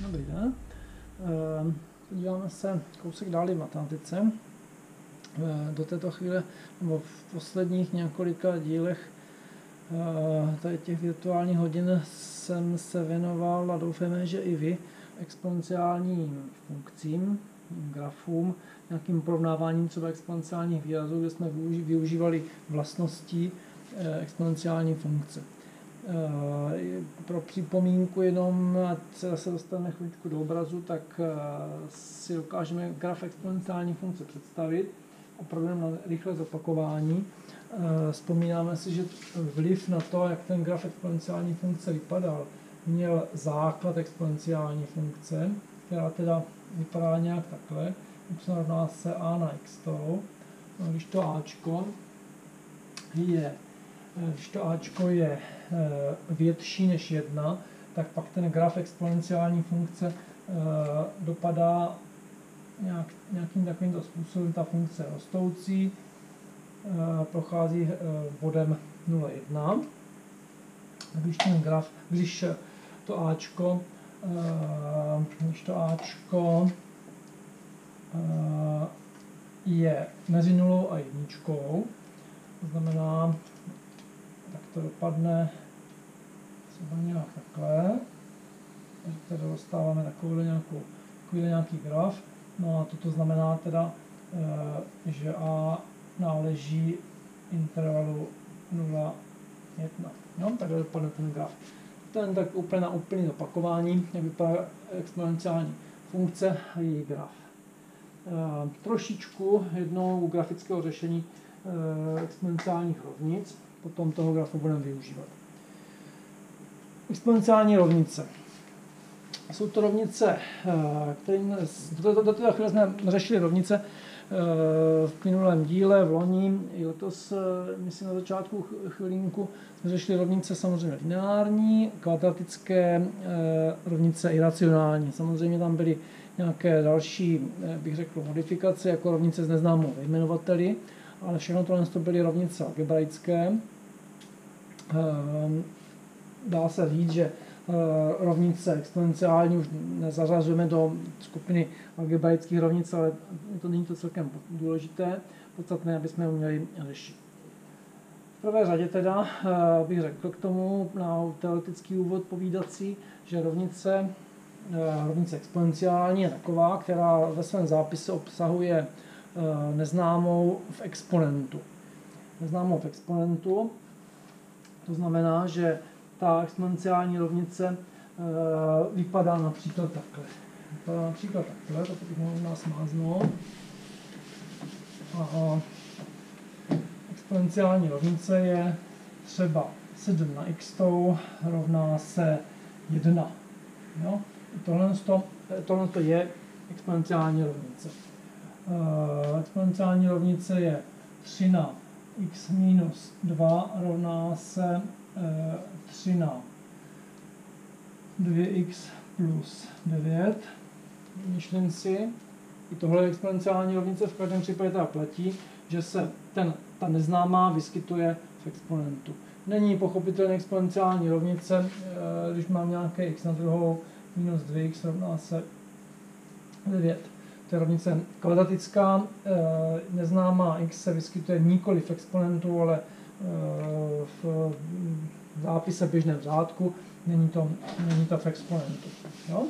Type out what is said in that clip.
Dobrý den. Ehm, podíváme se kousek dál v matematice. Ehm, do této chvíle, nebo v posledních několika dílech ehm, tady těch virtuálních hodin jsem se věnoval a doufáme, že i vy exponenciálním funkcím, grafům, nějakým porovnáváním třeba exponenciálních výrazů, kde jsme využívali vlastností exponenciální funkce. Eh, pro připomínku jenom, ať se dostaneme chvíličku do obrazu, tak eh, si dokážeme graf exponenciální funkce představit. Opravdu na rychlé zopakování. Eh, vzpomínáme si, že vliv na to, jak ten graf exponenciální funkce vypadal, měl základ exponenciální funkce, která teda vypadá nějak takhle. Y rovná se a na x. No, když to ačko je když to Ačko je eh, větší než 1, tak pak ten graf exponenciální funkce eh, dopadá nějak, nějakým takovýmto způsobem. Ta funkce rostoucí eh, prochází bodem 0,1. Když ten graf, když to Ačko, když to Ačko je mezi nulou a jedničkou, to znamená, to dopadne třeba nějak takhle. Tady dostáváme takovýhle, nějakou, takovýhle nějaký graf. No a toto znamená teda, eh, že A náleží intervalu 0, 1. No, takhle dopadne ten graf. Ten tak úplně na úplný opakování, jak vypadá exponenciální funkce a její graf. E, trošičku jednou grafického řešení exponenciálních rovnic potom toho grafu budeme využívat. Exponenciální rovnice. Jsou to rovnice, eh, které do, do této chvíle jsme řešili rovnice eh, v minulém díle, v loni, i letos, eh, myslím na začátku chvilinku, jsme řešili rovnice samozřejmě lineární, kvadratické, rovnice iracionální. Samozřejmě tam byly nějaké další, bych řekl, modifikace, jako rovnice s neznámou jmenovateli, ale všechno tohle to byly rovnice algebraické. Ehm, dá se říct, že eh, rovnice exponenciální už nezařazujeme do skupiny algebraických rovnic, ale to není to celkem důležité, podstatné, aby jsme uměli řešit. V prvé řadě teda eh, bych řekl k tomu na teoretický úvod povídací, že rovnice, eh, rovnice exponenciální je taková, která ve svém zápise obsahuje neznámou v exponentu. Neznámou v exponentu to znamená, že ta exponenciální rovnice eh, vypadá například takhle. Vypadá například takhle, to bych mohl nás máznout. A exponenciální rovnice je třeba 7 na x rovná se 1. Jo? Tohle, to, tohle to je exponenciální rovnice. Uh, exponenciální rovnice je 3 na x minus 2 rovná se e, 3 na 2x plus 9. Myšlím si, i tohle exponenciální rovnice v každém případě tak platí, že se ten, ta neznámá vyskytuje v exponentu. Není pochopitelně exponenciální rovnice, e, když mám nějaké x na druhou minus 2x rovná se 9 to je rovnice kvadratická, eh, neznámá x se vyskytuje nikoli v exponentu, ale eh, v zápise běžném řádku, není to, není to v exponentu. Jo?